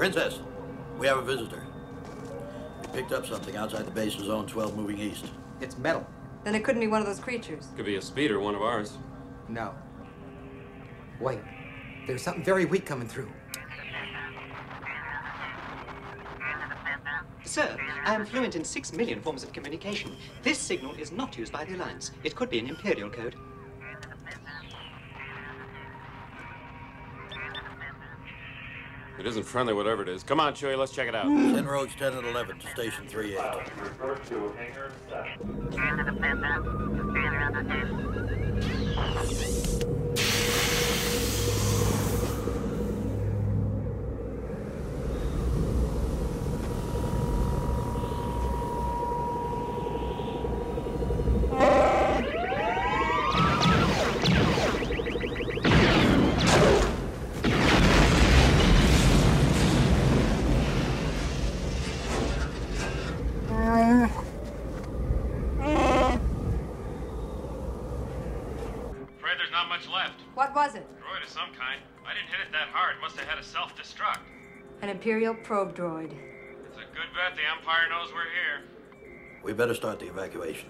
Princess, we have a visitor. We picked up something outside the base of Zone 12 moving east. It's metal. Then it couldn't be one of those creatures. Could be a speeder, one of ours. No. Wait. There's something very weak coming through. Sir, I am fluent in six million forms of communication. This signal is not used by the Alliance. It could be an Imperial code. It isn't friendly, whatever it is. Come on, Chewie, let's check it out. Send Rogues 10 and 11 to Station 38. Afraid there's not much left. What was it? Droid of some kind. I didn't hit it that hard. Must have had a self-destruct. An Imperial probe droid. It's a good bet the Empire knows we're here. We better start the evacuation.